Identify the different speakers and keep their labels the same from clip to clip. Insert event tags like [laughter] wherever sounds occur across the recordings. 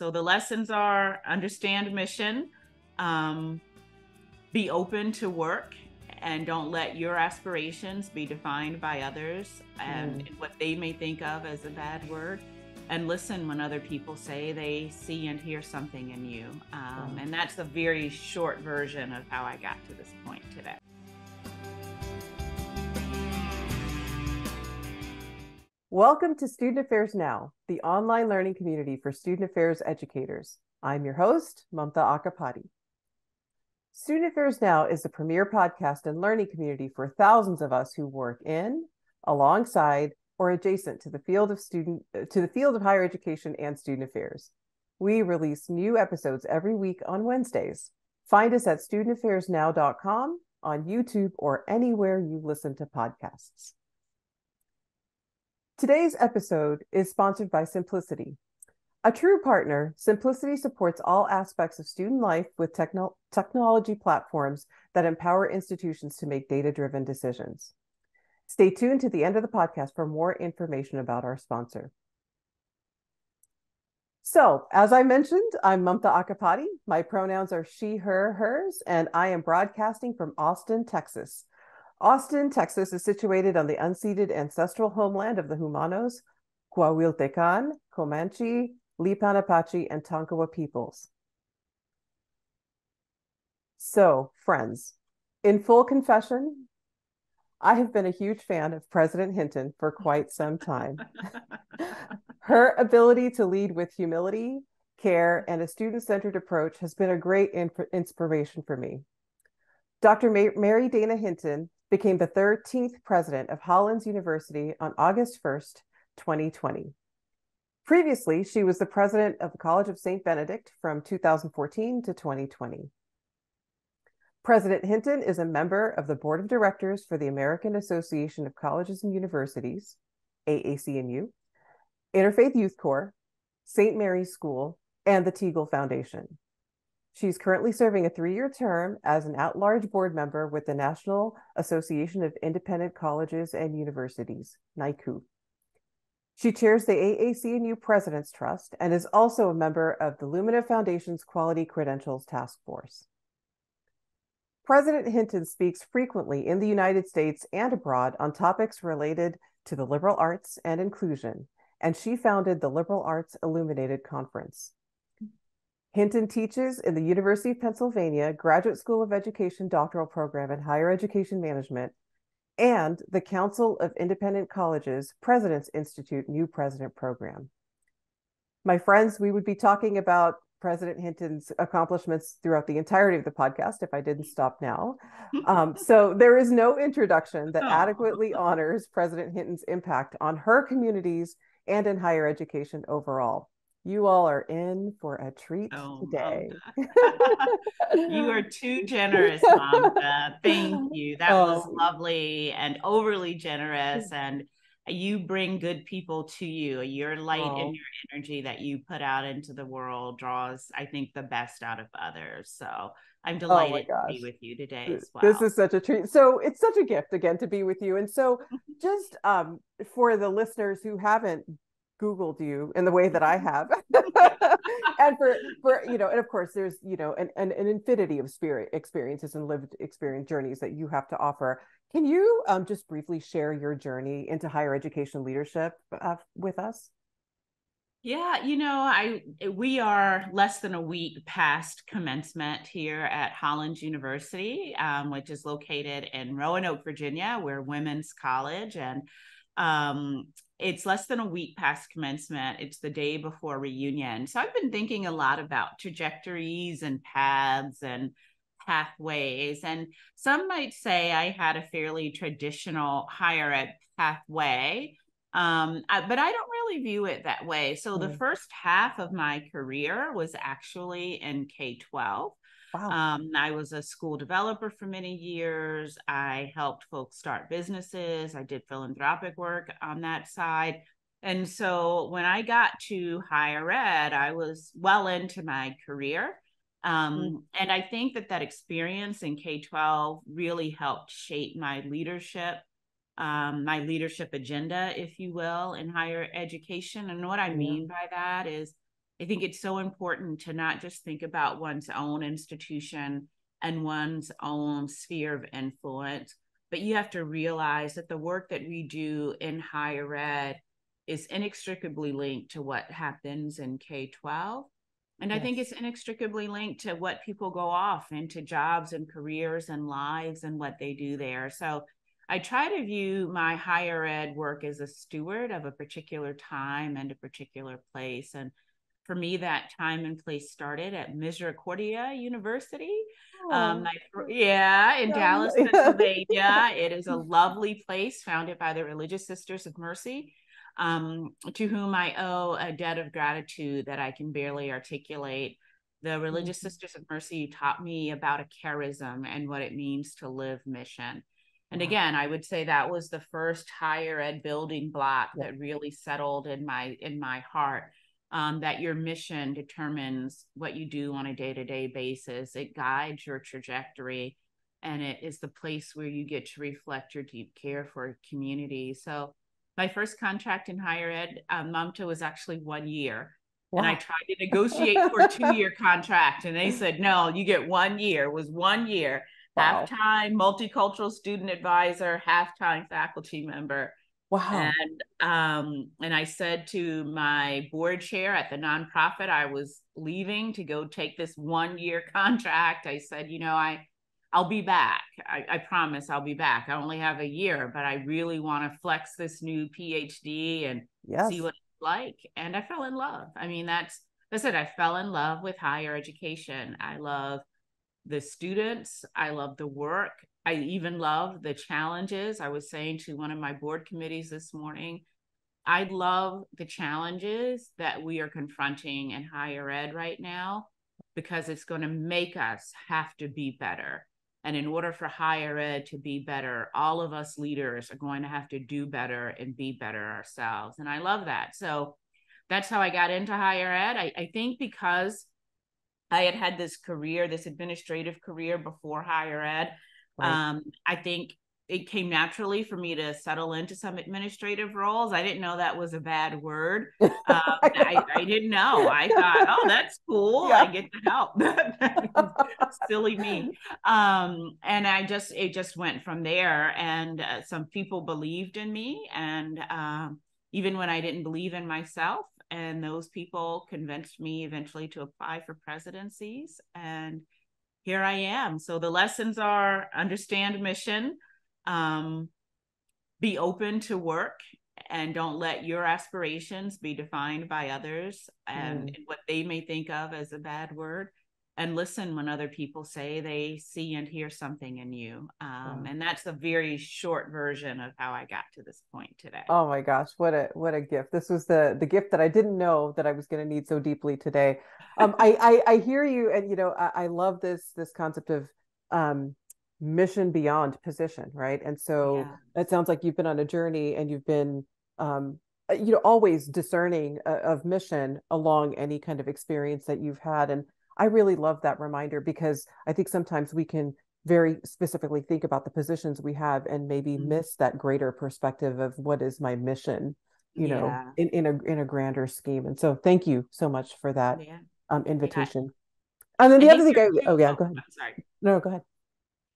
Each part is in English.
Speaker 1: So the lessons are understand mission, um, be open to work, and don't let your aspirations be defined by others and mm. what they may think of as a bad word. And listen when other people say they see and hear something in you. Um, And that's a very short version of how I got to this point today.
Speaker 2: Welcome to Student Affairs Now, the online learning community for student affairs educators. I'm your host, Mamta Accapadi. Student Affairs Now is the premier podcast and learning community for thousands of us who work in, alongside, or adjacent to the field of student to the field of higher education and student affairs. We release new episodes every week on Wednesdays. Find us at studentaffairsnow.com, on YouTube, or anywhere you listen to podcasts. Today's episode is sponsored by Symplicity. A true partner, Symplicity supports all aspects of student life with techno- technology platforms that empower institutions to make data driven decisions. Stay tuned to the end of the podcast for more information about our sponsor. So, as I mentioned, I'm Mamta Accapadi. My pronouns are she, her, hers, and I am broadcasting from Austin, Texas, Austin, Texas is situated on the unceded ancestral homeland of the Jumanos, Coahuiltecan, Comanche, Lipan Apache, and Tonkawa peoples. So, friends, in full confession, I have been a huge fan of President Hinton for quite some time. [laughs] Her ability to lead with humility, care, and a student centered approach has been a great inspiration for me. Dr. Mary Dana Hinton became the 13th president of Hollins University on August 1st, 2020. Previously, she was the president of the College of St. Benedict from 2014 to 2020. President Hinton is a member of the board of directors for the American Association of Colleges and Universities, AAC&U, Interfaith Youth Core, St. Mary's School, and the Teagle Foundation. She's currently serving a three year term as an at large board member with the National Association of Independent Colleges and Universities, NAICU. She chairs the AAC&U President's Trust and is also a member of the Lumina Foundation's Quality Credentials Task Force. President Hinton speaks frequently in the United States and abroad on topics related to the liberal arts and inclusion, and she founded the Liberal Arts Illuminated Conference. Hinton teaches in the University of Pennsylvania Graduate School of Education doctoral program in higher education management and the Council of Independent Colleges President's Institute New President Program. My friends, we would be talking about President Hinton's accomplishments throughout the entirety of the podcast if I didn't stop now. Um, [laughs] so there is no introduction that adequately honors President Hinton's impact on her communities and in higher education overall. You all are in for a treat oh, today. [laughs]
Speaker 1: you are too generous, Mom. Thank [laughs] you. That oh. was lovely and overly generous. [laughs] And you bring good people to you. Your light oh. and your energy that you put out into the world draws, I think, the best out of others. So I'm oh delighted to be with you today as well.
Speaker 2: This is such a treat. So it's such a gift again to be with you. And so just um, for the listeners who haven't googled you in the way that i have [laughs] and for for you know and of course there's you know an, an, an infinity of spirit experiences and lived experience journeys that you have to offer can you um, just briefly share your journey into higher education leadership uh, with us
Speaker 1: yeah, you know, I we are less than a week past commencement here at Hollins University, um, which is located in Roanoke, Virginia. We're women's college, and um, it's less than a week past commencement. It's the day before reunion. So I've been thinking a lot about trajectories and paths and pathways. And some might say I had a fairly traditional higher ed pathway. Um, I, but I don't really view it that way. So mm. the first half of my career was actually in K 12. Wow. Um, I was a school developer for many years. I helped folks start businesses. I did philanthropic work on that side. And so when I got to higher ed, I was well into my career. Um, mm-hmm. And I think that that experience in K 12 really helped shape my leadership, um, my leadership agenda, if you will, in higher education. And what I mean by that is I think it's so important to not just think about one's own institution and one's own sphere of influence, but you have to realize that the work that we do in higher ed is inextricably linked to what happens in K 12. And yes. I think it's inextricably linked to what people go off into jobs and careers and lives and what they do there. So I try to view my higher ed work as a steward of a particular time and a particular place. And for me, that time and place started at Misericordia University. Oh. Um, I, yeah, in Dallas, [laughs] Pennsylvania. it is a lovely place founded by the Religious Sisters of Mercy um, to whom I owe a debt of gratitude that I can barely articulate. The Religious mm-hmm. Sisters of Mercy taught me about a charism and what it means to live mission. And again, I would say that was the first higher ed building block that really settled in my in my heart. Um, that your mission determines what you do on a day to day basis. It guides your trajectory, and it is the place where you get to reflect your deep care for community. So my first contract in higher ed, um, Mamta was actually one year. Wow. And I tried to negotiate for a [laughs] two year contract, and they said, no, you get one year. It was one year, wow. half time multicultural student advisor, half time faculty member.
Speaker 2: Wow.
Speaker 1: And um, and I said to my board chair at the nonprofit I was leaving to go take this one year [laughs] contract. I said, you know, I I'll be back. I, I, promise I'll be back. I only have a year, but I really want to flex this new PhD and yes. see what it's like. And I fell in love. I mean, that's that's it. I fell in love with higher education. I love the students. I love the work. I even love the challenges. I was saying to one of my board committees this morning, I love the challenges that we are confronting in higher ed right now because it's going to make us have to be better and in order for higher ed to be better, all of us leaders are going to have to do better and be better ourselves. And I love that. So that's how I got into higher ed. I, I think because I had had this career, this administrative career before higher ed, right. um, I think it came naturally for me to settle into some administrative roles. I didn't know that was a bad word. [laughs] Um, I, I, didn't know. I thought, oh, that's cool. Yeah. I get to help. [laughs] Silly me. Um, and I just, it just went from there. And uh, some people believed in me. And um, even when I didn't believe in myself, and those people convinced me eventually to apply for presidencies. And here I am. So the lessons are understand mission um, be open to work and don't let your aspirations be defined by others and mm. what they may think of as a bad word and listen when other people say they see and hear something in you um, and that's a very short version of how i got to this point today.
Speaker 2: Oh my gosh what a what a gift. This was the the gift that i didn't know that i was going to need so deeply today. Um, I, [laughs] I, I hear you and you know I, I love this this concept of um, mission beyond position right? And so yeah. it sounds like you've been on a journey and you've been um, you know always discerning uh, of mission along any kind of experience that you've had. And i really love that reminder because i think sometimes we can very specifically think about the positions we have and maybe mm-hmm. miss that greater perspective of what is my mission you yeah. know in, in a in a grander scheme and so thank you so much for that yeah. um, invitation yeah. and then the other thing I, oh yeah go ahead
Speaker 1: sorry
Speaker 2: no go ahead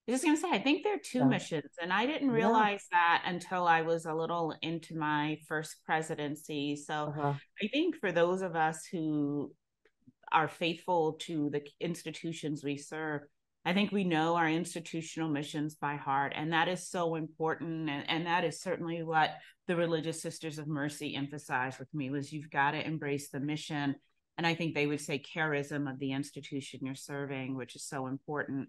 Speaker 1: I was just gonna say, I think there are two yeah. missions, and I didn't realize yeah. that until I was a little into my first presidency. So uh-huh. I think for those of us who are faithful to the institutions we serve, I think we know our institutional missions by heart, and that is so important. And, and that is certainly what the Religious Sisters of Mercy emphasized with me was you've got to embrace the mission. And I think they would say charism of the institution you're serving, which is so important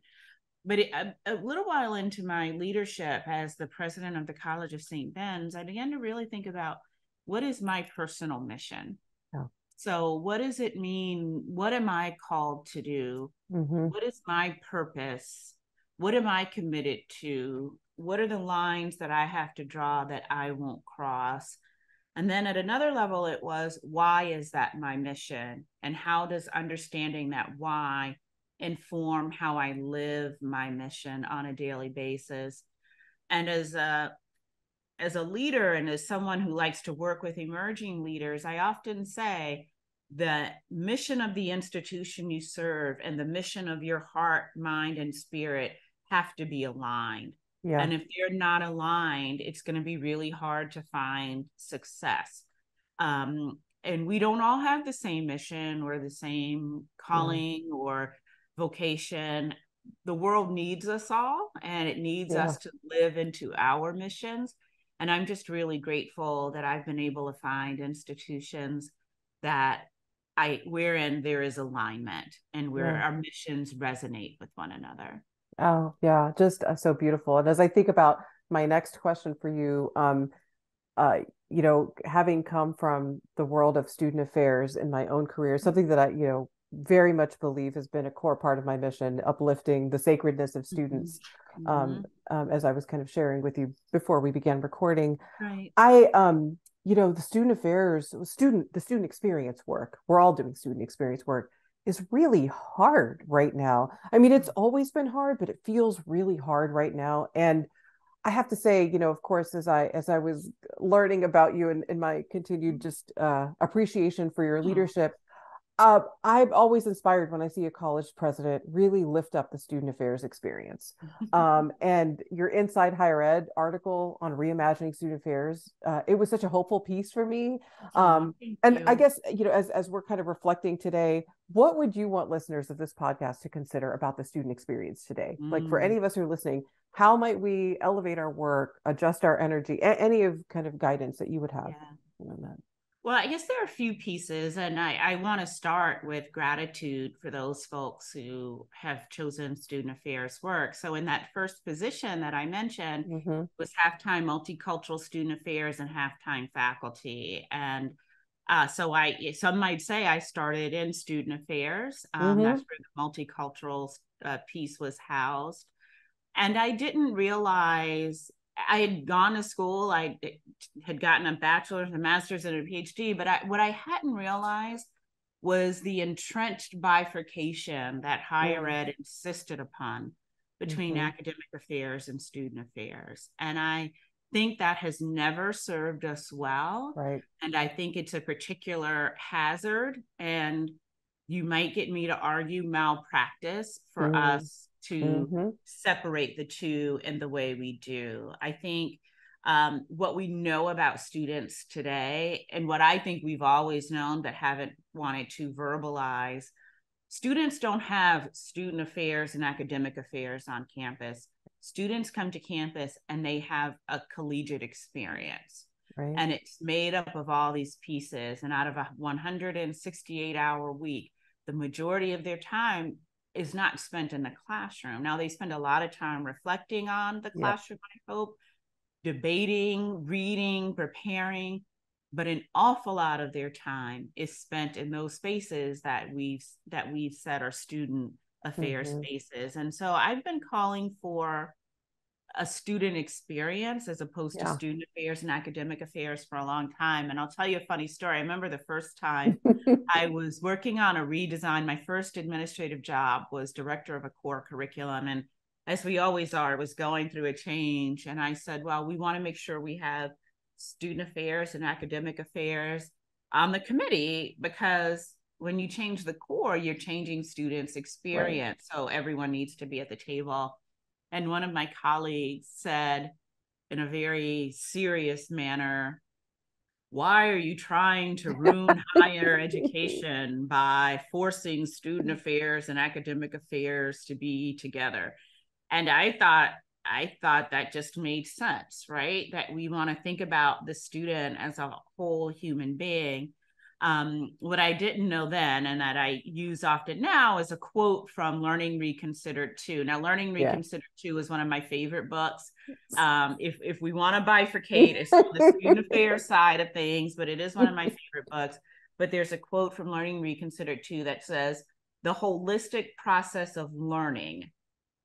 Speaker 1: but it, a, a, little while into my leadership as the president of the College of St. Ben's, I began to really think about what is my personal mission? Oh. So, what does it mean? What am I called to do? Mm-hmm. What is my purpose? What am I committed to? What are the lines that I have to draw that I won't cross? And then at another level, it was why is that my mission? And how does understanding that why inform how I live my mission on a daily basis. And as a as a leader and as someone who likes to work with emerging leaders, I often say the mission of the institution you serve and the mission of your heart, mind, and spirit have to be aligned. Yeah. And if they're not aligned, it's going to be really hard to find success. Um, and we don't all have the same mission or the same calling yeah. or vocation. The world needs us all and it needs yeah. us to live into our missions. And I'm just really grateful that I've been able to find institutions that I wherein there is alignment and where yeah. our missions resonate with one another.
Speaker 2: Oh yeah, just uh, so beautiful. And as I think about my next question for you, um, uh, you know, having come from the world of student affairs in my own career, something that I, you know, very much believe has been a core part of my mission, uplifting the sacredness of students. Mm-hmm. Um, um, as I was kind of sharing with you before we began recording, right. I, um, you know, the student affairs, student, the student experience work. We're all doing student experience work is really hard right now. I mean, it's mm-hmm. always been hard, but it feels really hard right now. And I have to say, you know, of course, as I as I was learning about you and, and my continued just uh, appreciation for your leadership, uh, I'm always inspired when I see a college president really lift up the student affairs experience. Um, [laughs] and your Inside Higher Ed article on reimagining student affairs, uh, it was such a hopeful piece for me. Um, and you. I guess, you know, as, as we're kind of reflecting today, what would you want listeners of this podcast to consider about the student experience today? Mm. Like for any mm. of us who are listening, how might we elevate our work, adjust our energy, a- any of kind of guidance that you would have yeah. on that?
Speaker 1: Well, I guess there are a few pieces, and I, I want to start with gratitude for those folks who have chosen student affairs work. So, in that first position that I mentioned, mm-hmm. was half time multicultural student affairs and half time faculty. And uh, so, I some might say I started in student affairs. Um, mm-hmm. That's where the multicultural uh, piece was housed. And I didn't realize I had gone to school. I had gotten a bachelor's, a master's, and a PhD. But I, what I hadn't realized was the entrenched bifurcation that higher mm-hmm. ed insisted upon between mm-hmm. academic affairs and student affairs. And I think that has never served us well.
Speaker 2: Right.
Speaker 1: And I think it's a particular hazard. And you might get me to argue malpractice for mm. us to mm-hmm. separate the two in the way we do. I think um, what we know about students today, and what I think we've always known but haven't wanted to verbalize, students don't have student affairs and academic affairs on campus. Students come to campus and they have a collegiate experience. Right. And it's made up of all these pieces. And out of a 168 hour week, the majority of their time is not spent in the classroom. Now they spend a lot of time reflecting on the classroom. I hope, debating, reading, preparing, but an awful lot of their time is spent in those spaces that we've that we've set our student affairs mm-hmm. spaces. And so I've been calling for a student experience as opposed yeah. to student affairs and academic affairs for a long time. And I'll tell you a funny story. I remember the first [laughs] time I was working on a redesign. My first administrative job was director of a core curriculum. And as we always are, was going through a change. And I said, well, we want to make sure we have student affairs and academic affairs on the committee because when you change the core, you're changing students' experience. Right. So everyone needs to be at the table and one of my colleagues said in a very serious manner, why are you trying to ruin higher education by forcing student mm-hmm. affairs and academic affairs to be together? And I thought, I thought that just made sense, right? That we want to think about the student as a whole human being um, what I didn't know then and that I use often now is a quote from Learning Reconsidered 2. Now, Learning Reconsidered yeah. 2 is one of my favorite books. Um, if, if we want to bifurcate, it's on the [laughs] student affairs side of things, but it is one of my favorite books. But there's a quote from Learning Reconsidered 2 that says, the holistic process of learning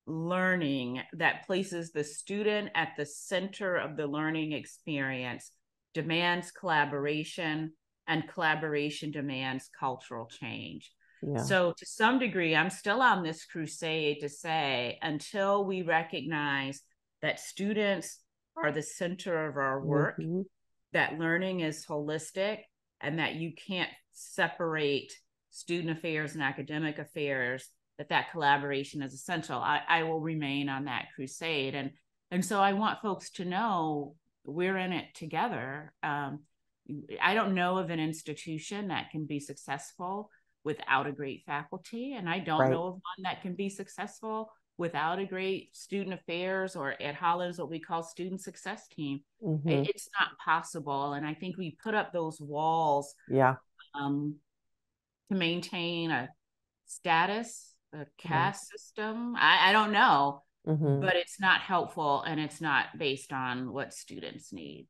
Speaker 1: learning that places the student at the center of the learning experience demands collaboration and collaboration demands cultural change. Yeah. So, to some degree, I'm still on this crusade to say until we recognize that students are the center of our work, mm-hmm. that learning is holistic, and that you can't separate student affairs and academic affairs that that collaboration is essential I, I will remain on that crusade and and so i want folks to know we're in it together um, i don't know of an institution that can be successful without a great faculty and i don't right. know of one that can be successful without a great student affairs or at Hollins what we call student success team. Mm-hmm. It's not possible. And I think we put up those walls
Speaker 2: yeah.
Speaker 1: Um, to maintain a status, a caste mm-hmm. system. I, I, don't know, mm-hmm. but it's not helpful and it's not based on what students need.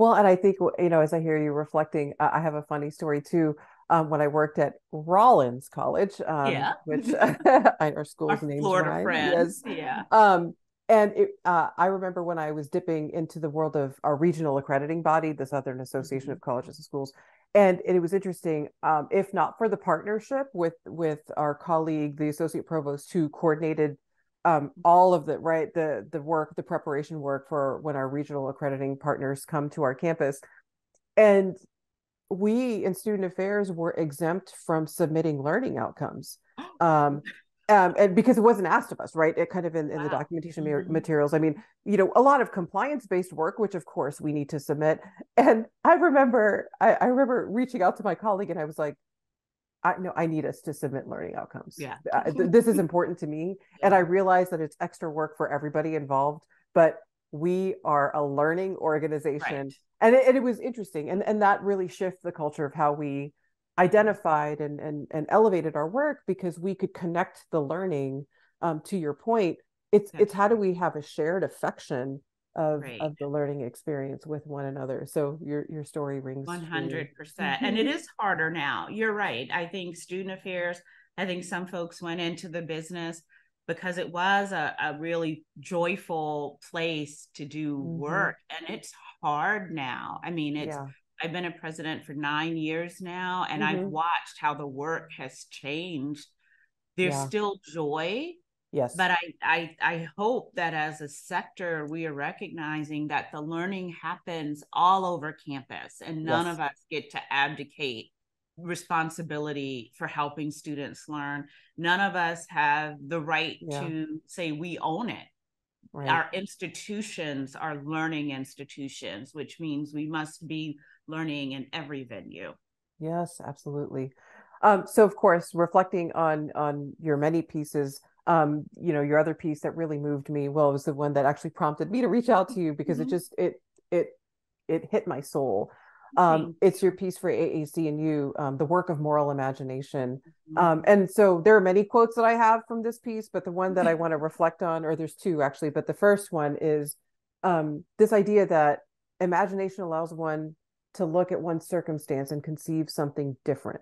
Speaker 2: Well, and I think, you know, as I hear you reflecting, I have a funny story too um, when I worked at Rollins College, um, yeah. which [laughs] [laughs] our school's name
Speaker 1: Florida friends.
Speaker 2: Yes.
Speaker 1: Yeah.
Speaker 2: Um, and it, uh, I remember when I was dipping into the world of our regional accrediting body, the Southern Association mm-hmm. of Colleges and Schools, and it was interesting. Um, if not for the partnership with with our colleague, the associate provost, who coordinated um, all of the right the the work, the preparation work for when our regional accrediting partners come to our campus, and we in student affairs were exempt from submitting learning outcomes [gasps] um, um, and because it wasn't asked of us right? It kind of in, in wow. the documentation mm-hmm. materials. I mean you know a lot of compliance based work which of course we need to submit. And i remember I, I remember reaching out to my colleague and i was like I know I need us to submit learning outcomes.
Speaker 1: Yeah.
Speaker 2: uh, th- [laughs] this is important to me. Yeah. And I realize that it's extra work for everybody involved, but we are a learning organization right. and, it, and it was interesting and and that really shifted the culture of how we identified and and, and elevated our work because we could connect the learning um, to your point it's That's it's how do we have a shared affection of right. of the learning experience with one another so your your story rings
Speaker 1: 100% and it is harder now you're right i think student affairs i think some folks went into the business because it was a, a really joyful place to do mm-hmm. work and it's hard now i mean it's yeah. i've been a president for nine years now and mm-hmm. i've watched how the work has changed there's yeah. still joy
Speaker 2: yes
Speaker 1: but I, I i hope that as a sector we are recognizing that the learning happens all over campus and none yes. of us get to abdicate responsibility for helping students learn. None of us have the right yeah. to say we own it. Right. Our institutions are learning institutions, which means we must be learning in every venue.
Speaker 2: Yes, absolutely. Um, so, of course, reflecting on on your many pieces, um, you know, your other piece that really moved me, well, it was the one that actually prompted me to reach out to you because mm-hmm. it just it it it hit my soul um, it's your piece for AAC&U, um, the work of moral imagination. Mm-hmm. Um, and so there are many quotes that I have from this piece, but the one that I [laughs] want to reflect on, or there's two actually, but the first one is um, this idea that imagination allows one to look at one's circumstance and conceive something different,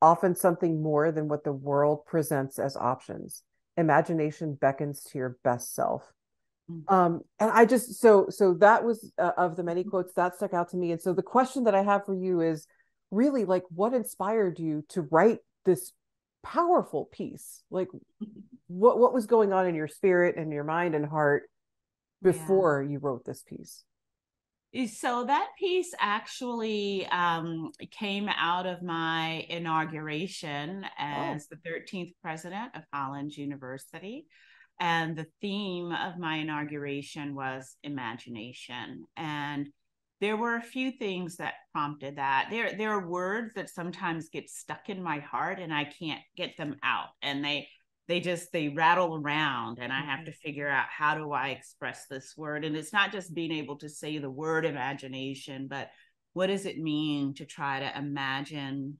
Speaker 2: often something more than what the world presents as options. Imagination beckons to your best self. Mm-hmm. um and i just so so that was uh, of the many quotes that stuck out to me and so the question that i have for you is really like what inspired you to write this powerful piece like [laughs] what what was going on in your spirit and your mind and heart before yeah. you wrote this piece
Speaker 1: so that piece actually um, came out of my inauguration oh. as oh. the 13th president of Hollins University. And the theme of my inauguration was imagination. And there were a few things that prompted that. There, there are words that sometimes get stuck in my heart and I can't get them out. And they they just they rattle around and i have mm-hmm. to figure out how do i express this word and it's not just being able to say the word imagination but what does it mean to try to imagine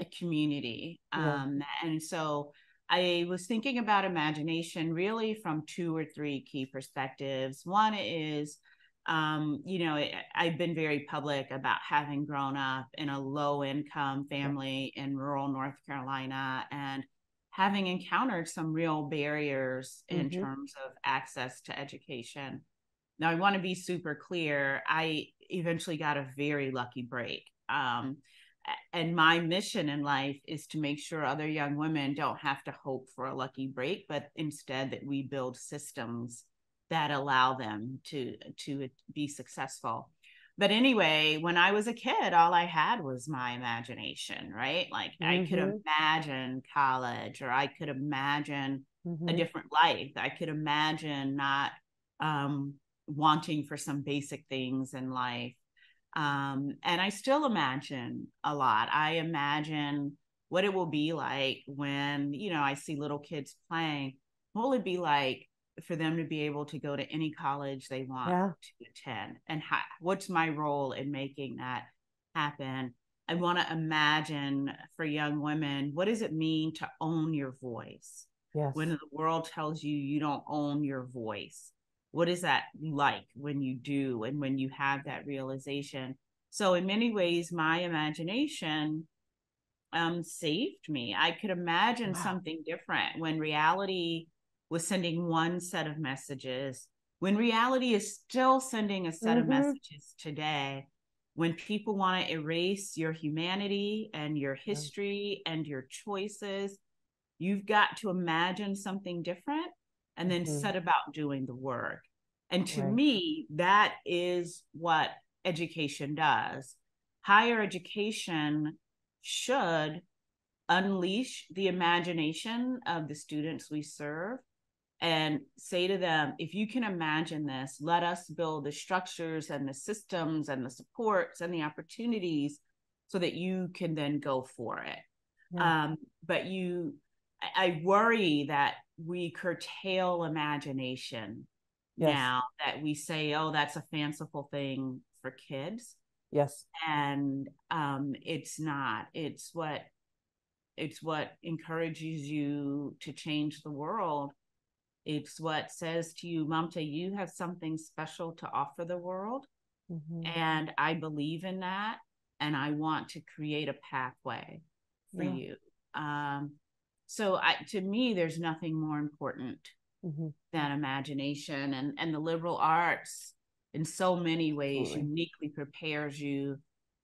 Speaker 1: a community yeah. um, and so I was thinking about imagination really from two or three key perspectives. One is, um, you know, I've been very public about having grown up in a low income family in rural North Carolina and having encountered some real barriers in mm-hmm. terms of access to education. Now, I want to be super clear. I eventually got a very lucky break. Um, and my mission in life is to make sure other young women don't have to hope for a lucky break but instead that we build systems that allow them to to be successful but anyway, when I was a kid, all I had was my imagination, right? Like mm-hmm. I could mm-hmm. imagine college or I could imagine mm-hmm. a different life. I could imagine not um, wanting for some basic things in life. Um, and I still imagine a lot. I imagine what it will be like when, you know, I see little kids playing. What will it be like for them to be able to go to any college they want yeah. to attend and how, what's my role in making that happen i want to imagine for young women what does it mean to own your voice yes. when the world tells you you don't own your voice what is that like when you do and when you have that realization so in many ways my imagination um saved me i could imagine wow. something different when reality was sending one set of messages when reality is still sending a set mm-hmm. of messages today when people want to erase your humanity and your history and your choices you've got to imagine something different and then mm-hmm. set about doing the work and to right. me that is what education does higher education should unleash the imagination of the students we serve and say to them, if you can imagine this, let us build the structures and the systems and the supports and the opportunities so that you can then go for it. Yeah. Um, but you, I worry that we curtail imagination yes. now that we say, oh, that's a fanciful thing for kids.
Speaker 2: Yes.
Speaker 1: And um, it's not. It's what it's what encourages you to change the world it's what says to you, Mamta, you have something special to offer the world. Mm-hmm. And I believe in that. And I want to create a pathway for yeah. you. Um, so I, to me, there's nothing more important mm-hmm. than imagination and, and the liberal arts in so many ways Absolutely. uniquely prepares you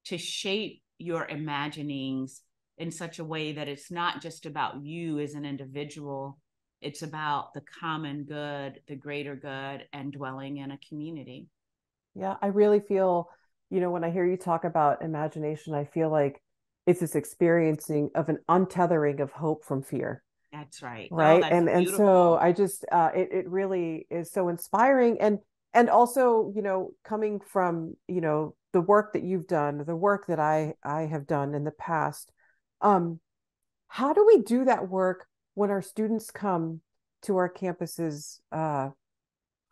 Speaker 1: to shape your imaginings in such a way that it's not just about you as an individual it's about the common good, the greater good, and dwelling in a community.
Speaker 2: Yeah, I really feel, you know, when I hear you talk about imagination, I feel like it's this experiencing of an untethering of hope from fear.
Speaker 1: That's right.
Speaker 2: Oh, right. Oh, that's and beautiful. and so I just uh it, it really is so inspiring and and also, you know, coming from, you know, the work that you've done, the work that I I have done in the past. Um, how do we do that work when our students come to our campuses uh,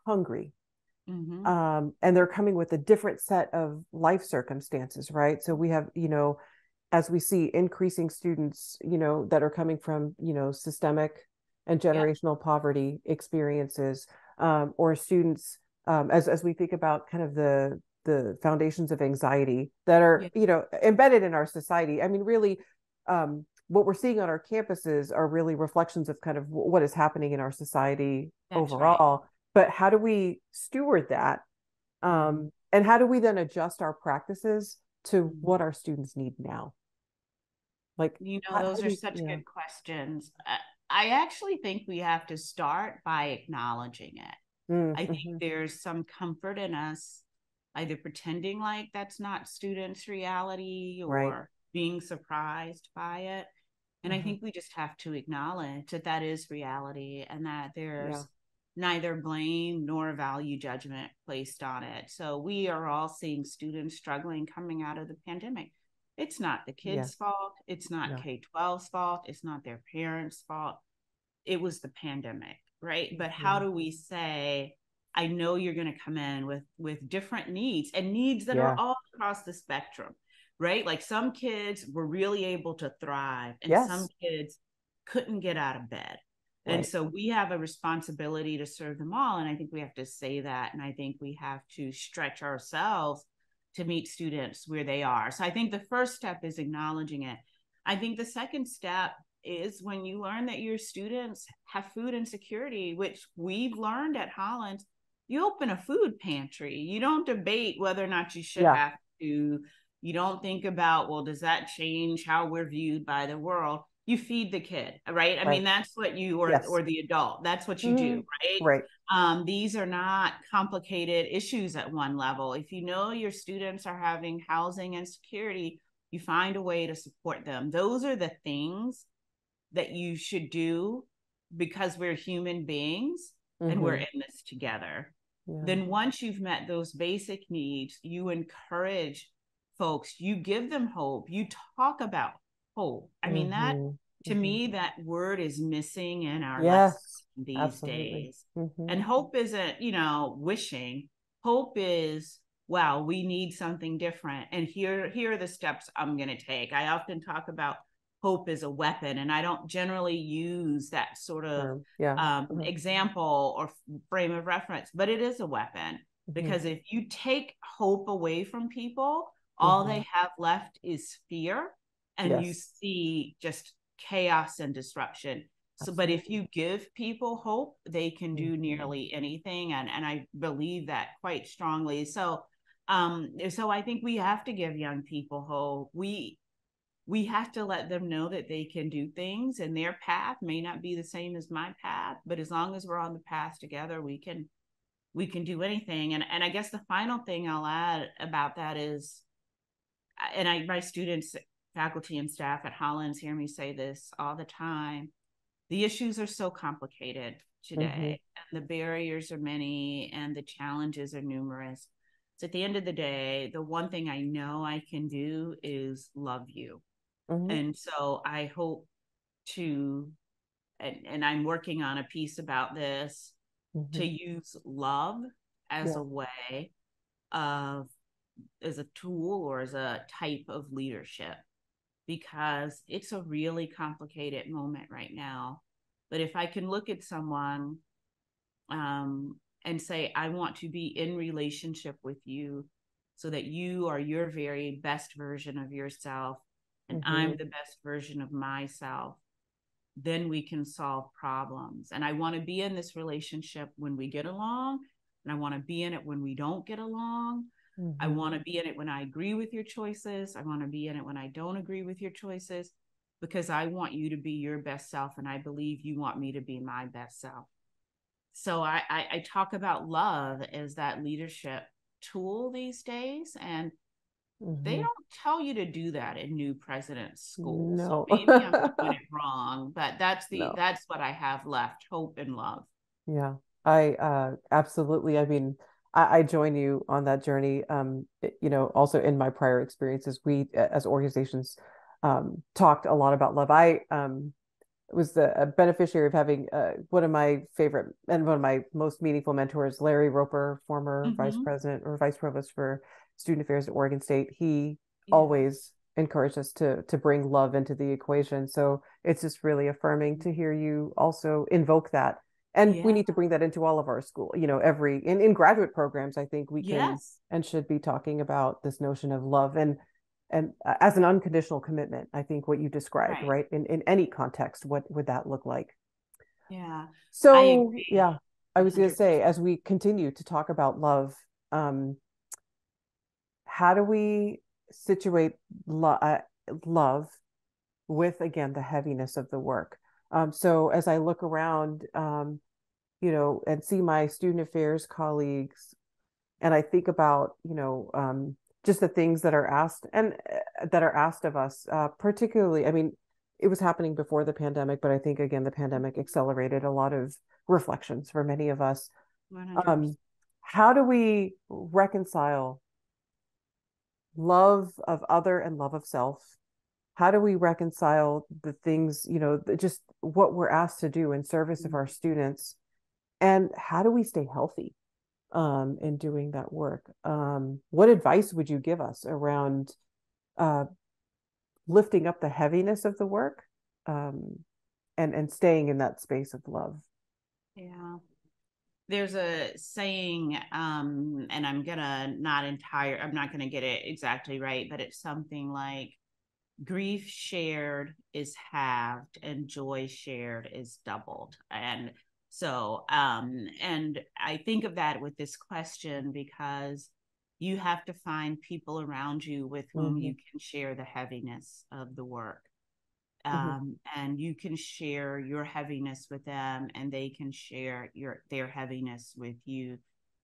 Speaker 2: hungry mm-hmm. um, and they're coming with a different set of life circumstances right so we have you know as we see increasing students you know that are coming from you know systemic and generational yeah. poverty experiences um, or students um, as as we think about kind of the the foundations of anxiety that are yeah. you know embedded in our society i mean really um, what we're seeing on our campuses are really reflections of kind of what is happening in our society That's overall right. but how do we steward that um, and how do we then adjust our practices to mm-hmm. what our students need now
Speaker 1: like you know those are we, such yeah. good questions i actually think we have to start by acknowledging it mm-hmm. i think mm-hmm. there's some comfort in us either pretending like that's not students reality or right. Being surprised by it and mm-hmm. I think we just have to acknowledge that that is reality and that there's yeah. neither blame nor value judgment placed on it. So we are all seeing students struggling coming out of the pandemic. It's not the kids' yeah. fault. It's not no. K 12's fault. It's not their parents' fault. It was the pandemic, right? But how do we say, I know you're going to come in with with different needs and needs that yeah. are all across the spectrum right? Like some kids were really able to thrive, and yes. some kids couldn't get out of bed. Right. And so we have a responsibility to serve them all. And I think we have to say that. And I think we have to stretch ourselves to meet students where they are. So I think the first step is acknowledging it. I think the second step is when you learn that your students have food insecurity, which we've learned at Hollins, you open a food pantry. You don't debate whether or not you should yeah. have to you don't think about, well, does that change how we're viewed by the world? you feed the kid right i
Speaker 2: Right.
Speaker 1: mean that's what you or
Speaker 2: Yes.
Speaker 1: or the adult that's what you do right
Speaker 2: Right.
Speaker 1: um, these are not complicated issues at one level if you know your students are having housing insecurity you find a way to support them those are the things that you should do because we're human beings and we're
Speaker 2: Mhm.
Speaker 1: in this together
Speaker 2: Yeah.
Speaker 1: then once you've met those basic needs you encourage folks you give them hope you talk about hope i mean that
Speaker 2: Mhm.
Speaker 1: to
Speaker 2: Mhm.
Speaker 1: me that word is missing in our
Speaker 2: Yes,
Speaker 1: these
Speaker 2: absolutely.
Speaker 1: days
Speaker 2: Mhm.
Speaker 1: and hope isn't you know wishing hope is wow we need something different and here here are the steps i'm going to take i often talk about hope as a weapon and i don't generally use that sort of.
Speaker 2: Yeah.
Speaker 1: um,
Speaker 2: Mhm.
Speaker 1: example or frame of reference but it is a weapon
Speaker 2: Mhm.
Speaker 1: because if you take hope away from people all
Speaker 2: Mhm.
Speaker 1: they have left is fear and you see just chaos and disruption. So but if you give people hope they can do
Speaker 2: Mhm.
Speaker 1: nearly anything and and i believe that quite strongly. So um so i think we have to give young people hope. We we have to let them know that they can do things and their path may not be the same as my path but as long as we're on the path together we can we can do anything. And and i guess the final thing i'll add about that is and i my students faculty and staff at hollins hear me say this all the time the issues are so complicated today and the barriers are many and the challenges are numerous so at the end of the day the one thing i know i can do is love you
Speaker 2: Mhm.
Speaker 1: and so i hope to and, and i'm working on a piece about this
Speaker 2: Mhm.
Speaker 1: to use love as
Speaker 2: Yeah.
Speaker 1: a way of as a tool or as a type of leadership because it's a really complicated moment right now. But if i can look at someone um, and say i want to be in relationship with you so that you are your very best version of yourself and i'm
Speaker 2: Mhm.
Speaker 1: the best version of myself then we can solve problems. And i want to be in this relationship when we get along and i want to be in it when we don't get along I
Speaker 2: Mhm.
Speaker 1: want to be in it when I agree with your choices. I want to be in it when I don't agree with your choices because I want you to be your best self and I believe you want me to be my best self. So I, I, I talk about love as that leadership tool these days. And they
Speaker 2: Mhm.
Speaker 1: don't tell you to do that in new president's school.
Speaker 2: No.
Speaker 1: So maybe I'm doing it [laughs] wrong, but that's the
Speaker 2: No.
Speaker 1: that's what I have left, hope and love.
Speaker 2: Yeah, I uh absolutely. I mean, I, I join you on that journey. Um, you know, also in my prior experiences, we as organizations um talked a lot about love. I um was the a beneficiary of having uh, one of my favorite and one of my most meaningful mentors, Larry Roper, former vice
Speaker 1: Mhm.
Speaker 2: president or vice provost for student affairs at Oregon State. He
Speaker 1: Yeah.
Speaker 2: always encouraged us to to bring love into the equation. So it's just really affirming to hear you also invoke that. And we need to bring that into all of our school, you know, every in, in graduate programs, I think we can
Speaker 1: Yes.
Speaker 2: and should be talking about this notion of love and and uh, as an unconditional commitment. I think what you described,
Speaker 1: Right.
Speaker 2: right? In in any context, what would that look like?
Speaker 1: Yeah.
Speaker 2: So
Speaker 1: agree.
Speaker 2: yeah, I was going to say as we continue to talk about love, um, how do we situate lo- uh, love with again the heaviness of the work? Um, so as I look around, um, you know, and see my student affairs colleagues, and I think about you know um, just the things that are asked and uh, that are asked of us, uh, particularly. I mean, it was happening before the pandemic, but I think again the pandemic accelerated a lot of reflections for many of us. Um, how do we reconcile love of other and love of self? How do we reconcile the things, you know, just what we're asked to do in service of our students? And how do we stay healthy um, in doing that work? Um, what advice would you give us around uh, lifting up the heaviness of the work um, and and staying in that space of love?
Speaker 1: Yeah. There's a saying, um, and I'm gonna not entire, I'm not gonna get it exactly right, but it's something like grief shared is halved and joy shared is doubled. And so, um, and I think of that with this question because you have to find people around you with whom
Speaker 2: Mhm.
Speaker 1: you can share the heaviness of the work. mm-hmm. um, and you can share your heaviness with them and they can share your their heaviness with you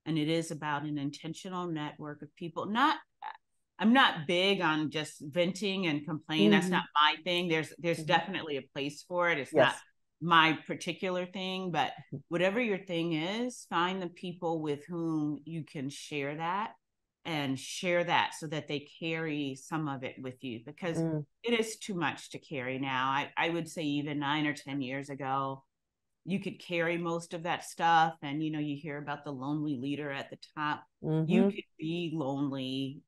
Speaker 1: and it is about an intentional network of people not i'm not big on just venting and complaining mm-hmm. that's not my thing there's there's mm-hmm. definitely a place for it it's yes. not my particular thing but mm-hmm. whatever your thing is find the people with whom you can share that and share that so that they carry some of it with you because mm. it is too much to carry now. I, I would say even nine or 10 years ago, you could carry most of that stuff. And, you know, you hear about the lonely leader at the top. Mm-hmm. You could be lonely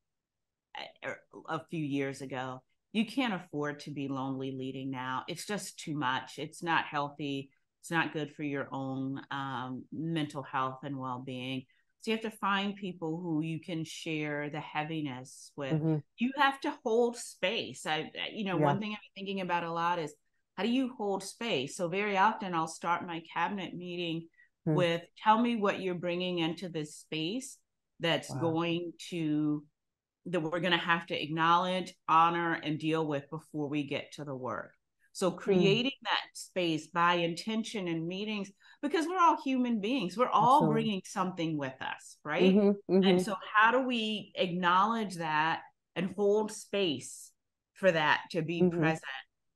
Speaker 1: a, er, few years ago. You can't afford to be lonely leading now. It's just too much. It's not healthy. It's not good for your own um, mental health and well being. So you have to find people who you can share the heaviness with. Mm-hmm. You have to hold space. I, you know, yeah. one thing I'm thinking about a lot is how do you hold space? So very often I'll start my cabinet meeting mm-hmm. with tell me what you're bringing into this space that's wow. going to that we're going to have to acknowledge, honor, and deal with before we get to the work. So hmm. creating mm. that space by intention in meetings, because we're all human beings, we're all Absolutely. bringing something with us, right? Mm-hmm, mm-hmm. And so, how do we acknowledge that and hold space for that to be mm-hmm. present?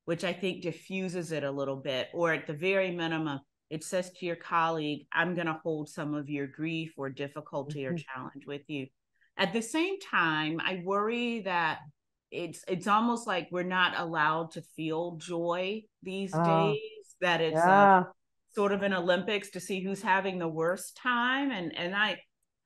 Speaker 1: Which I think diffuses it a little bit, or at the very minimum, it says to your colleague, I'm going to hold some of your grief or difficulty or mm-hmm. challenge with you. At the same time, I worry that it's it's almost like we're not allowed to feel joy these oh, days that it's yeah. a, sort of an olympics to see who's having the worst time and and i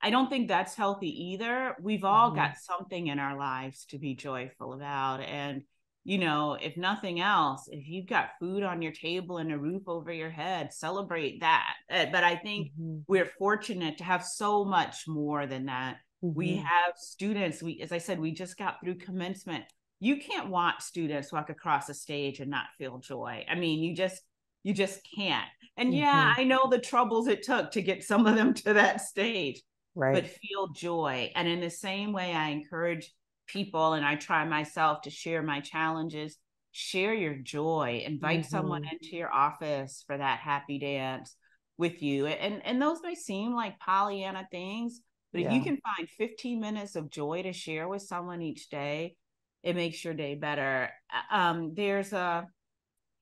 Speaker 1: i don't think that's healthy either we've all mm-hmm. got something in our lives to be joyful about and you know if nothing else if you've got food on your table and a roof over your head celebrate that eh, but i think mm-hmm. we're fortunate to have so much more than that Mm-hmm. We have students, we as I said, we just got through commencement. You can't watch students walk across a stage and not feel joy. I mean, you just you just can't. And mm-hmm. yeah, I know the troubles it took to get some of them to that stage. Right. But feel joy. And in the same way, I encourage people and I try myself to share my challenges, share your joy, invite mm-hmm. someone into your office for that happy dance with you. And and those may seem like Pollyanna things, but yeah. if you can find 15 minutes of joy to share with someone each day, it makes your day better. Um, there's a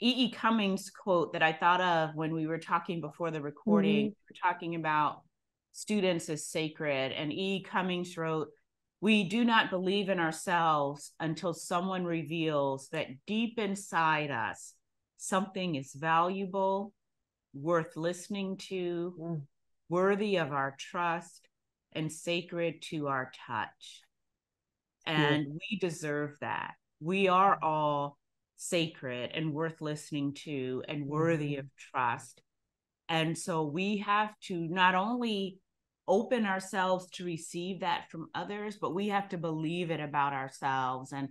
Speaker 1: E.E. E. Cummings quote that I thought of when we were talking before the recording. Mm-hmm. We talking about students as sacred. And E. e. Cummings wrote, We do not believe in ourselves until someone reveals that deep inside us, something is valuable, worth listening to, mm. worthy of our trust, and sacred to our touch. And yeah. we deserve that. We are all sacred and worth listening to and worthy mm-hmm. of trust. And so we have to not only open ourselves to receive that from others, but we have to believe it about ourselves. And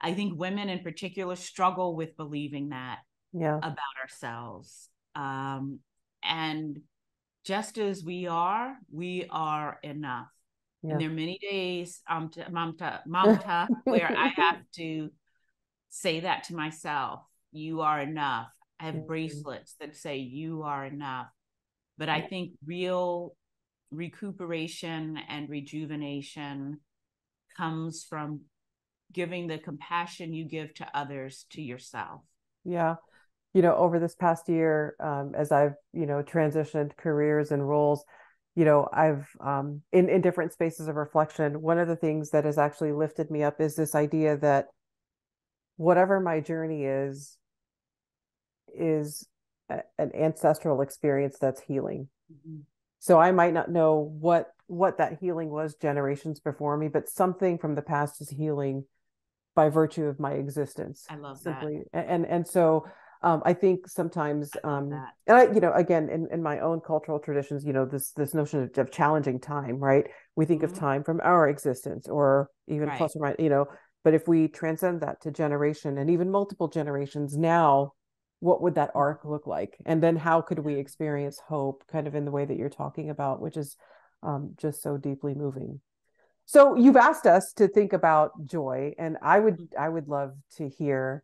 Speaker 1: I think women in particular struggle with believing that yeah. about ourselves. Um, and just as we are, we are enough. Yeah. And there are many days, um, to, Mamta, Mamta, [laughs] where I have to say that to myself. You are enough. I have mm-hmm. bracelets that say you are enough. But I think real recuperation and rejuvenation comes from giving the compassion you give to others to yourself.
Speaker 2: Yeah you know over this past year um, as i've you know transitioned careers and roles you know i've um, in in different spaces of reflection one of the things that has actually lifted me up is this idea that whatever my journey is is a, an ancestral experience that's healing mm-hmm. so i might not know what what that healing was generations before me but something from the past is healing by virtue of my existence
Speaker 1: i love simply
Speaker 2: that. and and so um, I think sometimes, um, and I, you know, again, in, in my own cultural traditions, you know, this this notion of, of challenging time, right? We think mm-hmm. of time from our existence, or even right. plus or minus, you know. But if we transcend that to generation and even multiple generations, now, what would that arc look like? And then how could we experience hope, kind of in the way that you're talking about, which is um, just so deeply moving. So you've asked us to think about joy, and I would mm-hmm. I would love to hear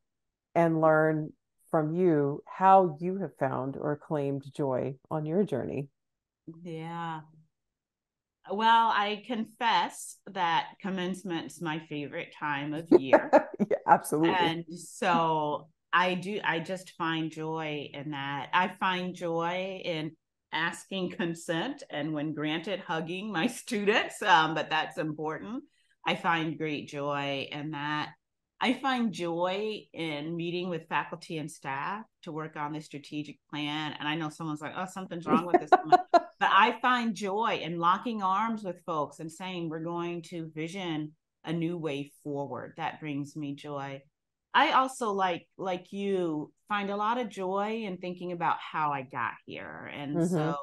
Speaker 2: and learn from you how you have found or claimed joy on your journey.
Speaker 1: Yeah. Well, I confess that commencement's my favorite time of year. [laughs]
Speaker 2: yeah, absolutely.
Speaker 1: And so I do, I just find joy in that. I find joy in asking consent and when granted, hugging my [laughs] students, um, but that's important. I find great joy in that. I find joy in meeting with faculty and staff to work on the strategic plan. And I know someone's like, oh, something's wrong with this. [laughs] but I find joy in locking arms with folks and saying, we're going to vision a new way forward. That brings me joy. I also like like you find a lot of joy in thinking about how I got here. And mm-hmm. so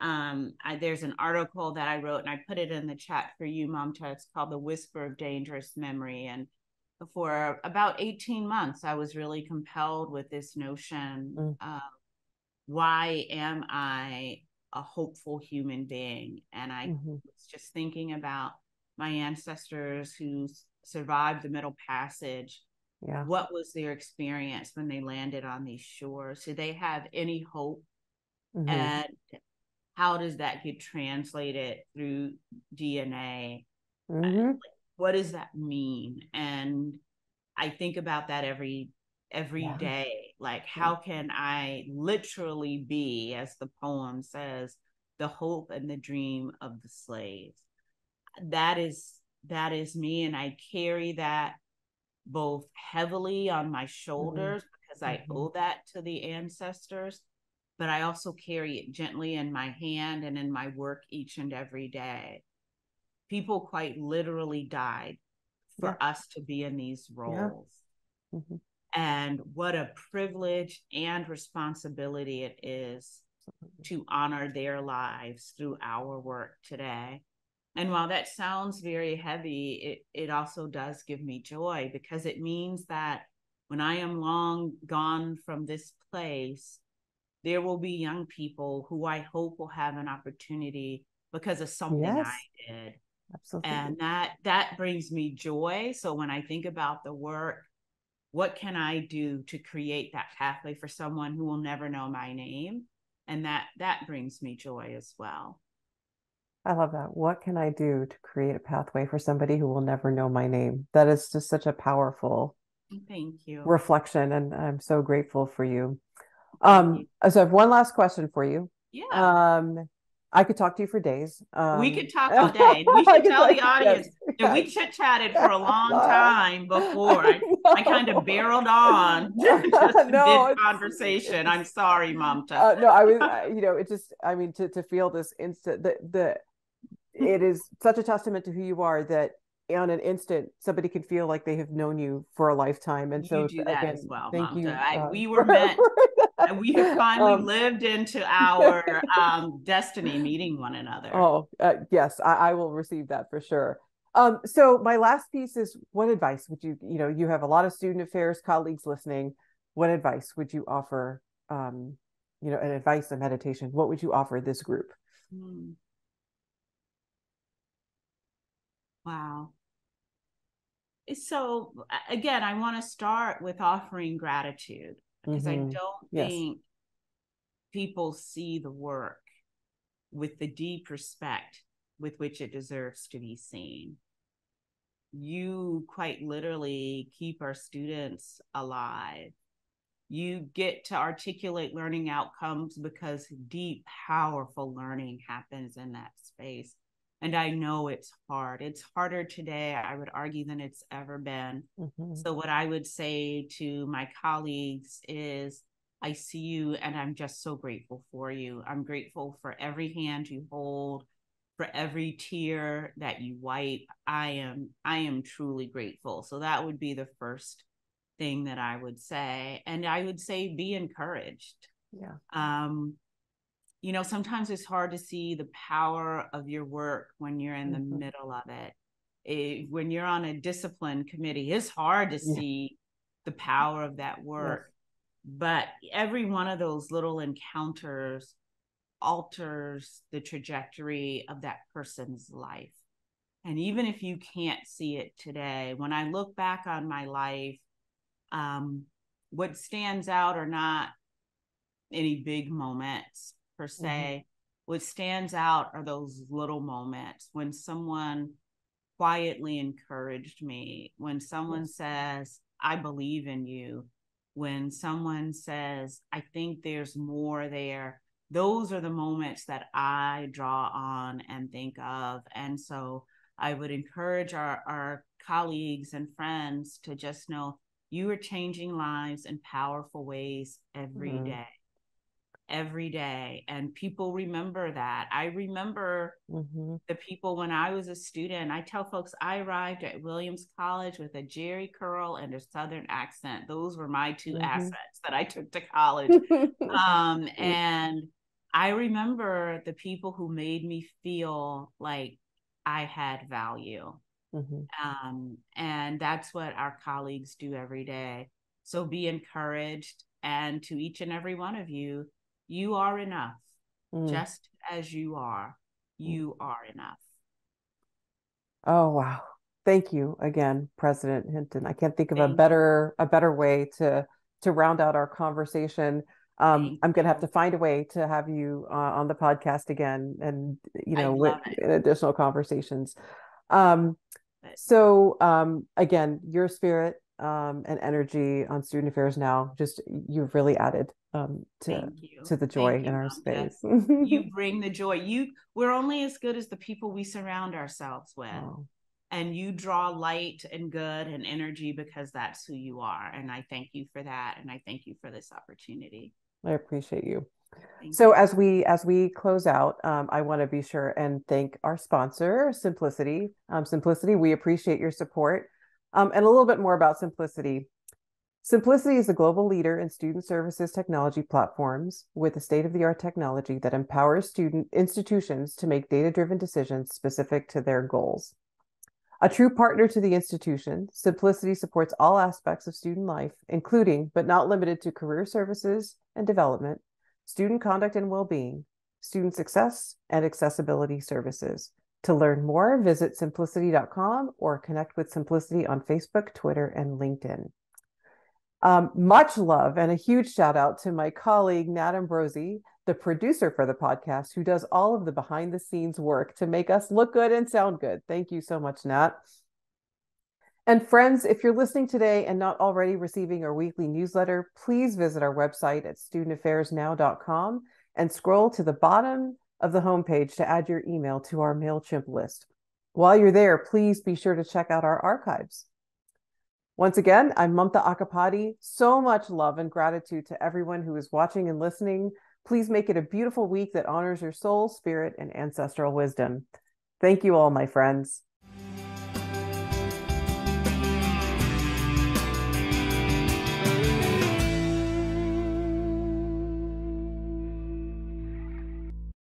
Speaker 1: um I, there's an article that I wrote and I put it in the chat for you, Mamta. It's called The Whisper of Dangerous Memory. And for about 18 months, I was really compelled with this notion mm. of why am I a hopeful human being? And I mm-hmm. was just thinking about my ancestors who survived the Middle Passage. Yeah. What was their experience when they landed on these shores? Did they have any hope? Mm-hmm. And how does that get translated through DNA? Mm-hmm. What does that mean and i think about that every every yeah. day. like how can i literally be as the poem says the hope and the dream of the slaves that is that is me and i carry that both heavily on my shoulders mm-hmm. because i mm-hmm. owe that to the ancestors but i also carry it gently in my hand and in my work each and every day people quite literally died for yeah. us to be in these roles. Yeah. Mm-hmm. And what a privilege and responsibility it is to honor their lives through our work today. And while that sounds very heavy, it, it also does give me joy because it means that when I am long gone from this place, there will be young people who I hope will have an opportunity because of something yes. I did Absolutely. And that that brings me joy. So when I think about the work, what can I do to create that pathway for someone who will never know my name? And that that brings me joy as well.
Speaker 2: I love that. What can I do to create a pathway for somebody who will never know my name? That is just such a powerful
Speaker 1: thank you
Speaker 2: reflection and I'm so grateful for you. Um so I have one last question for you.
Speaker 1: Yeah.
Speaker 2: Um I could talk to you for days.
Speaker 1: Um, we could talk all day. We [laughs] should tell the audience yes, that we chit chatted for a [laughs] long time before. [laughs] I, I kind of barreled on just no, mid conversation. I'm sorry, Mamta.
Speaker 2: Uh, no, I was, you know, it just, I mean, to to feel this instant, the the, it is such a testament to who you are that on an instant somebody can feel like they have known you for a lifetime and
Speaker 1: you
Speaker 2: so
Speaker 1: do that again, as well thank Mamta. you I, uh, we were meant we have finally um, lived into [laughs] our um, destiny meeting one another.
Speaker 2: Oh uh, yes I, I, will receive that for sure. Um, so my last piece is what advice would you you know you have a lot of student affairs colleagues listening. What advice would you offer um, you know an advice a meditation what would you offer this group? Hmm.
Speaker 1: Wow. So again, I want to start with offering gratitude because mm-hmm. I don't yes. think people see the work with the deep respect with which it deserves to be seen. You quite literally keep our students alive. You get to articulate learning outcomes because deep, powerful learning happens in that space. And I know it's hard. It's harder today, I would argue, than it's ever been. Mm-hmm. So, what I would say to my colleagues is I see you and I'm just so grateful for you. I'm grateful for every hand you hold, for every tear that you wipe. I am I am truly grateful. So that would be the first thing that I would say. And I would say be encouraged.
Speaker 2: Yeah.
Speaker 1: Um you know, sometimes it's hard to see the power of your work when you're in the mm-hmm. middle of it. it. When you're on a discipline committee, it's hard to see the power of that work. Yes. But every one of those little encounters alters the trajectory of that person's life. And even if you can't see it today, when I look back on my life, um, what stands out are not any big moments per se. Mm-hmm. What stands out are those little moments when someone quietly encouraged me, when someone says, I believe in you, when someone says, I think there's more there. Those are the moments that I draw on and think of. And so I would encourage our, our colleagues and friends to just know you are changing lives in powerful ways every mm-hmm. day every day and people remember that i remember mm-hmm. the people when i was a student i tell folks i arrived at williams college with a Jheri curl and a southern accent those were my 2 mm-hmm. assets that i took to college [laughs] um, and i remember the people who made me feel like i had value mm-hmm. um, and that's what our colleagues do every day so be encouraged and to each and every one of you you are enough. Mm. Just as you are, mm. you are enough.
Speaker 2: Oh wow. Thank you again, President Hinton. I can't think of Thank a better you. a better way to to round out our conversation. Um, I'm going to have to find a way to have you uh, on the podcast again, and you know, with additional conversations. Um, so um, again, your spirit um, and energy on student affairs now, just you've really added um, to to the joy Thank in our space.
Speaker 1: you [laughs] bring the joy. You we're only as good as the people we surround ourselves with. Oh. And you draw light and good and energy because that's who you are. And I thank you for that. And I thank you for this opportunity.
Speaker 2: I appreciate you. Thank so you. as we as we close out, um, I want to be sure and thank our sponsor, Symplicity. Um, Symplicity, we appreciate your support. Um, and a little bit more about Symplicity. Symplicity is a global leader in student services technology platforms with a state of the art technology that empowers student institutions to make data driven decisions specific to their goals. A true partner to the institution, Symplicity supports all aspects of student life, including but not limited to career services and development, student conduct and well being, student success, and accessibility services. To learn more, visit symplicity.com or connect with Symplicity on Facebook, Twitter, and LinkedIn. Um, much love and a huge shout out to my colleague, Nat Ambrosi, the producer for the podcast, who does all of the behind the scenes work to make us look good and sound good. Thank you so much, Nat. And friends, if you're listening today and not already receiving our weekly newsletter, please visit our website at studentaffairsnow.com and scroll to the bottom of the homepage to add your email to our MailChimp list. While you're there, please be sure to check out our archives. Once again, I'm Mamta Accapadi. So much love and gratitude to everyone who is watching and listening. Please make it a beautiful week that honors your soul, spirit, and ancestral wisdom. Thank you all, my friends.